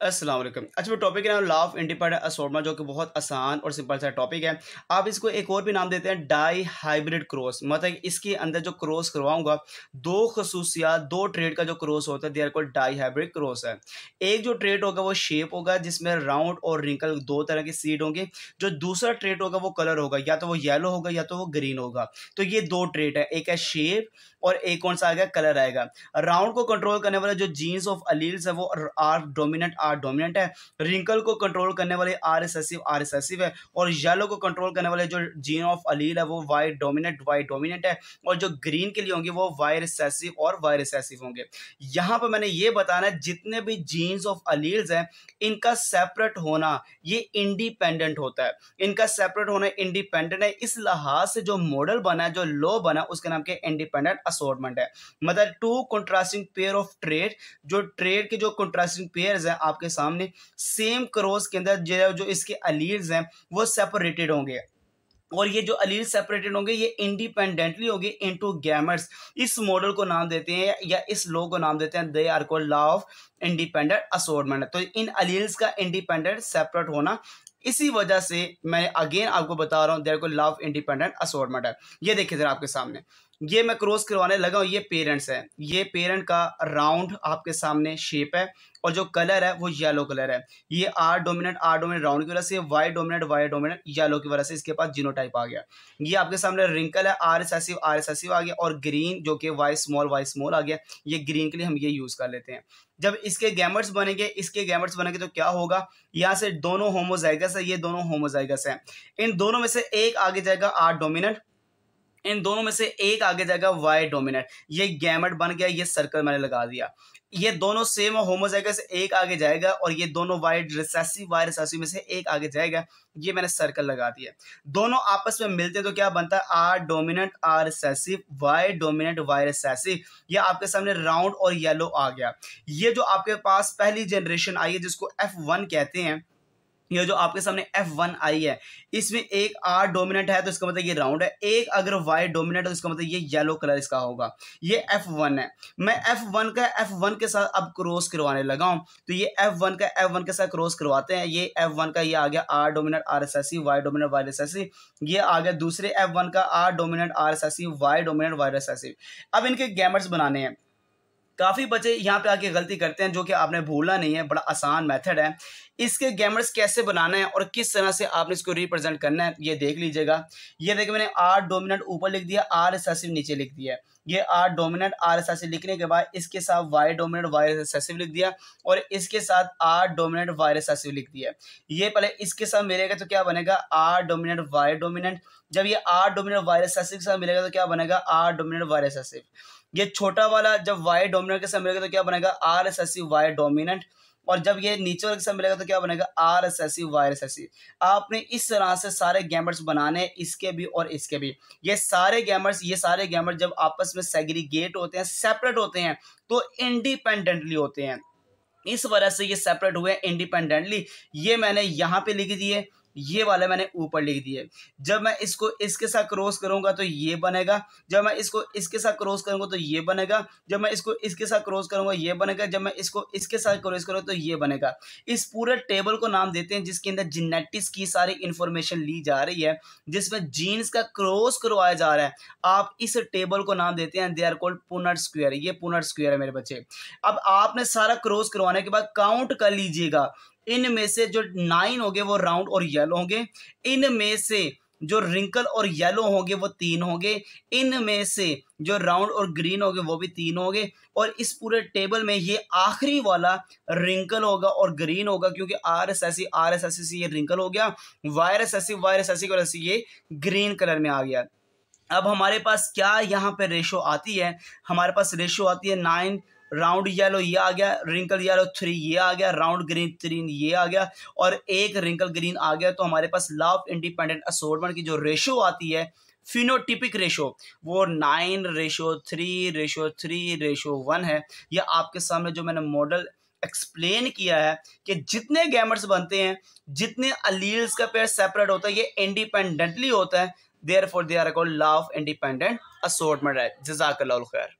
अस्सलाम वालेकुम। अच्छा वो टॉपिक है ना लॉ ऑफ़ इंडिपेंडेंट असोर्मा जो कि बहुत आसान और सिंपल सा टॉपिक है। आप इसको एक और भी नाम देते हैं डाई हाइब्रिड क्रॉस मतलब इसके अंदर जो क्रॉस करवाऊँगा, दो खसूसियात, दो ट्रेड का जो क्रॉस होता है देर को डाई हाइब्रिड क्रॉस है। एक जो ट्रेड होगा, वो शेप होगा, जिसमें राउंड और रिंकल दो तरह की सीड होंगे। जो दूसरा ट्रेड होगा, वो कलर होगा, या तो वो येलो होगा, या तो वो ग्रीन होगा। तो ये दो ट्रेड है, एक है शेप और एक कौन सा आएगा कलर आएगा। राउंड को कंट्रोल करने वाले जो जीन्स ऑफ़ अलील्स है, वो आर डोमिनेंट आर डोमिनेंट है। रिंकल को कंट्रोल करने वाले आर एसेसिव आर एसेसिव है। और येलो को कंट्रोल करने वाले जो जीन ऑफ़ अलील है, वो वाई डोमिनेंट वाई डोमिनेंट है। और जो ग्रीन के लिए होंगे, वो वाई रिसेसिव और वाई रिसेसिव होंगे। यहाँ पर मैंने ये बताना है, जितने भी जीन्स ऑफ़ अलील्स हैं, इनका सेपरेट होना, ये इंडिपेंडेंट होता है। इनका सेपरेट होना इंडिपेंडेंट है। इस लिहाज से जो मॉडल बना है, जो लॉ बना उसके नाम के इंडिपेंडेंट असोर्टमेंट है। मतलब two contrasting pair of trait जो ट्रेड के जो कंट्रास्टिंग पेयर हैं आपके सामने सेम क्रॉस के अंदर जो जो इसके अलील्स हैं, वो सेपरेटेड होंगे। और ये जो अलील सेपरेटेड होंगे, ये इंडिपेंडेंटली होंगे इनटू गैमर्स इस मॉडल को नाम देते हैं, या इस लॉ को नाम देते हैं they are called law of independent assortment तो इन अलील्स का इंडिपेंडेंट सेपरेट होना, इसी वजह से मैं अगेन आपको बता रहा हूँ देर को लॉ ऑफ़ इंडिपेंडेंट असोर्टमेंट है ये देखिए जरा आपके सामने। ये मैं क्रॉस करवाने लगा हूँ, ये पेरेंट्स है। ये पेरेंट का राउंड आपके सामने शेप है और जो कलर है वो येलो कलर है। ये R dominate R dominate round की वजह से Y dominate Y dominate yellow की वजह से इसके पास जीनो टाइप आ गया। ये आपके सामने रिंकल है आर एसेसिव आर एसेसिव आ गया और ग्रीन जो कि वाई स्मॉल वाई स्मॉल आ गया, ये ग्रीन के लिए हम ये यूज़ कर लेते हैं। जब इसके गैमर्स बनेंगे, इसके गैमर्स बनेंगे तो क्या होगा? यहाँ से दोनों होमोजाइगस है, ये दोनों होमोजाइगस है। इन दोनों में से एक आगे जाएगा आर डोमिनेट इन दोनों में से एक आगे जाएगा वाई डोमिनेट ये गैमेट बन गया, ये सर्कल मैंने लगा दिया। ये दोनों सेम होमोजाइगस एक आगे जाएगा और ये दोनों वाई रिसेसिव वाई रिसेसिव में से एक आगे जाएगा। ये मैंने सर्कल लगा दिया। दोनों आपस में मिलते हैं तो क्या बनता है? R dominant R recessive Y dominant Y recessive ये आपके सामने राउंड और येलो आ गया। ये जो आपके पास पहली जनरेशन आई है, जिसको एफ़ वन कहते हैं ये जो आपके सामने एफ़ वन आई है, इसमें एक आर डोमिनेंट है तो इसका मतलब ये राउंड है। एक अगर वाई डोमिनेंट है तो इसका मतलब ये येलो कलर इसका होगा। ये एफ़ वन है। मैं एफ़ वन का एफ़ वन के साथ अब क्रॉस करवाने लगा हूँ। तो ये एफ़ वन का एफ़ वन के साथ क्रॉस करवाते हैं। ये एफ़ वन का, ये आ गया R dominant R S S C Y dominant Y S S C ये आ गया दूसरे एफ़ वन का R dominant R S S C Y dominant Y S S C अब इनके गैमेट्स बनाने हैं। काफ़ी बच्चे यहाँ पे आके गलती करते हैं, जो कि आपने भूलना नहीं है, बड़ा आसान मेथड है। इसके गैमर्स कैसे बनाना है और किस तरह से आपने इसको रिप्रेजेंट करना है, ये देख लीजिएगा। ये देखिए मैंने आर डोमिनेंट ऊपर लिख दिया, आर एसेसिव नीचे लिख दिया ये आर डोमिनेंट आर एसेसिव लिखने के बाद इसके साथ वाई डोमिनेंट वाई एसेसिव लिख दिया और इसके साथ आर डोमिनेंट वाई एसेसिव लिख दिया। ये पहले इसके साथ मिलेगा तो क्या बनेगा? आर डोमिनेंट वाई डोमिनेंट जब ये आर डोमिनेंट वाई एसेसिव के साथ मिलेगा तो क्या बनेगा? आर डोमिनेंट वाई एसेसिव ये छोटा वाला जब वाई डोमिनेंट के साथ मिलेगा तो क्या बनेगा? R S S Y dominant और जब ये नीचे वाले साथ मिलेगा तो क्या बनेगा? R S S Y S S आपने इस तरह से सारे गैमर्स बनाने, इसके भी और इसके भी। ये सारे गैमर्स ये सारे गैमर्स जब आपस में सेग्रीगेट होते हैं सेपरेट होते हैं तो इंडिपेंडेंटली होते हैं। इस वजह से ये सेपरेट हुए इंडिपेंडेंटली ये मैंने यहाँ पे लिख दिए ये वाले मैंने ऊपर लिख दिए। जब मैं इसको, इसके साथ क्रॉस करूँगा तो ये बनेगा। जब मैं इसको, इसके साथ क्रॉस करूँगा तो ये बनेगा। जब मैं इसको, इसके साथ क्रॉस करूँगा, ये बनेगा। जब मैं इसको, इसके साथ क्रॉस करूँगा तो ये बनेगा। इस पूरे टेबल को नाम देते हैं, जिसके अंदर जिनेटिक्स की सारी इंफॉर्मेशन ली जा रही है, जिसमें जीन्स का क्रॉस करवाया जा रहा है। आप इस टेबल को नाम देते हैं they are called Punnett square ये पुनर स्क्वेयर है मेरे बच्चे। अब आपने सारा क्रॉस करवाने के बाद काउंट कर लीजिएगा। इनमें से जो नाइन होंगे वो राउंड और येलो होंगे। इनमें से जो रिंकल और येलो होंगे वो तीन होंगे। इनमें से जो राउंड और ग्रीन होंगे वो भी तीन होंगे। और इस पूरे टेबल में ये आखिरी वाला रिंकल होगा और ग्रीन होगा क्योंकि R S S R S S ये रिंकल हो गया। वायर एस एस सी वायर एस एस की वजह से ये ग्रीन कलर में आ गया। अब हमारे पास क्या यहाँ पे रेशो आती है? हमारे पास रेशो आती है नाइन राउंड येलो ये आ गया, रिंकल येलो थ्री ये आ गया, राउंड ग्रीन थ्री ये आ गया, और एक रिंकल ग्रीन आ गया तो हमारे पास लॉ ऑफ़ इंडिपेंडेंट असोर्टमेंट की जो रेशो आती है, फिनोटिपिक रेशो, वो nine, ratio three ratio three, ratio one है। ये आपके सामने जो मैंने मॉडल एक्सप्लेन किया है कि जितने गैमर्स बनते हैं, जितने अलील्स का पेयर सेपरेट होता है, ये इंडिपेंडेंटली होता है therefore they are law of independent assortment है जजाक खैर।